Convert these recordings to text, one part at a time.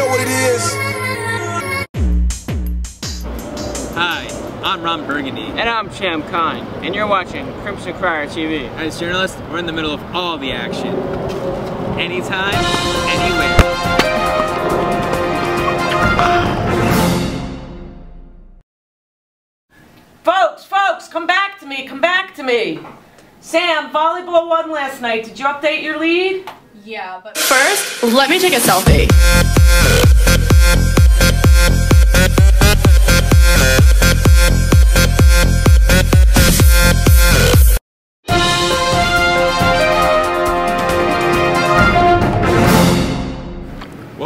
know what it is. Hi, I'm Ron Burgundy. And I'm Champ Kind, and you're watching Crimson Crier TV. As journalists, we're in the middle of all the action. Anytime, anywhere. Folks, folks, come back to me, come back to me. Sam, volleyball won last night. Did you update your lead? Yeah, but First, let me take a selfie.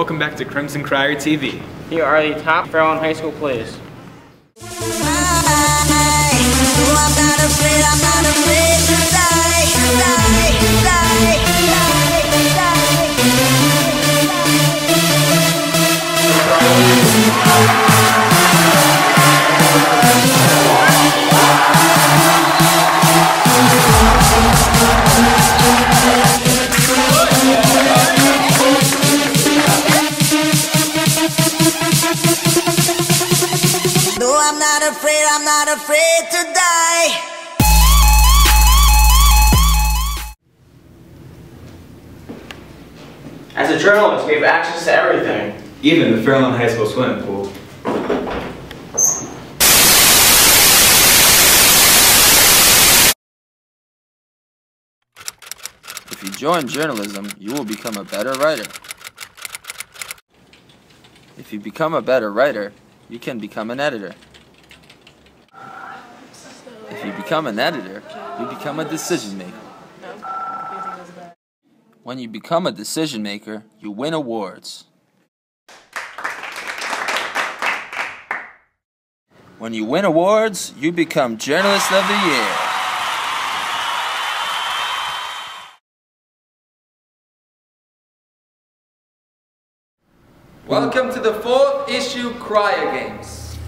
Welcome back to Crimson Crier TV. Here are the top Fair Lawn High School plays. No, I'm not afraid, I'm not afraid to die. As a journalist, we have access to everything. Even the Fair Lawn High School swimming pool. If you join journalism, you will become a better writer. If you become a better writer, you can become an editor. If you become an editor, you become a decision maker. When you become a decision maker, you win awards. When you win awards, you become Journalist of the Year. Welcome to the fourth issue Crier Games.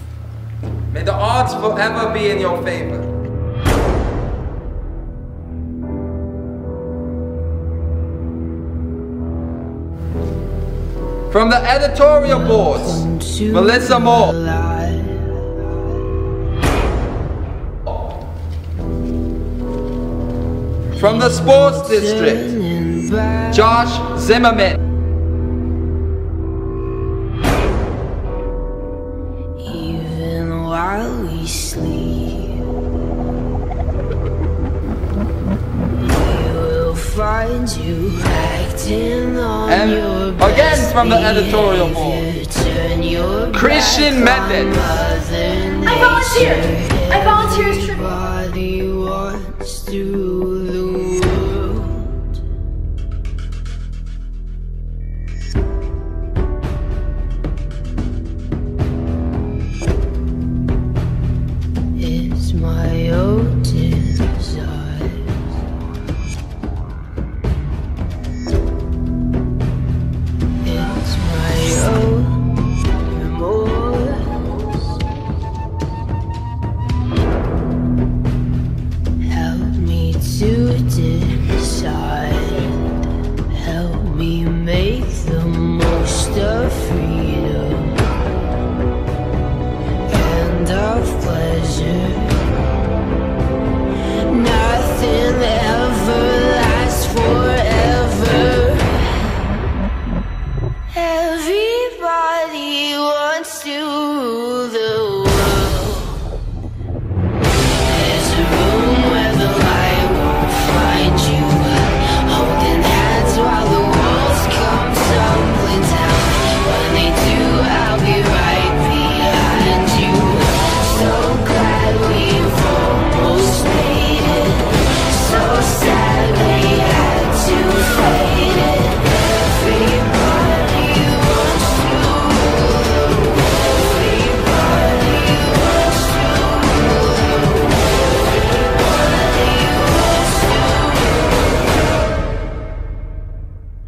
May the odds forever be in your favor. From the editorial boards, Melissa Moore. From the sports district, Josh Zimmerman. We sleep, we will find you acting on And your again best from the editorial board. Turn Christian back on Mendez. I volunteered. Nature. I volunteer as tribute.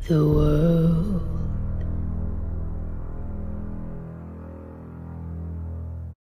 though